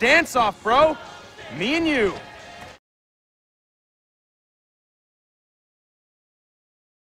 dance off, bro. Me and you.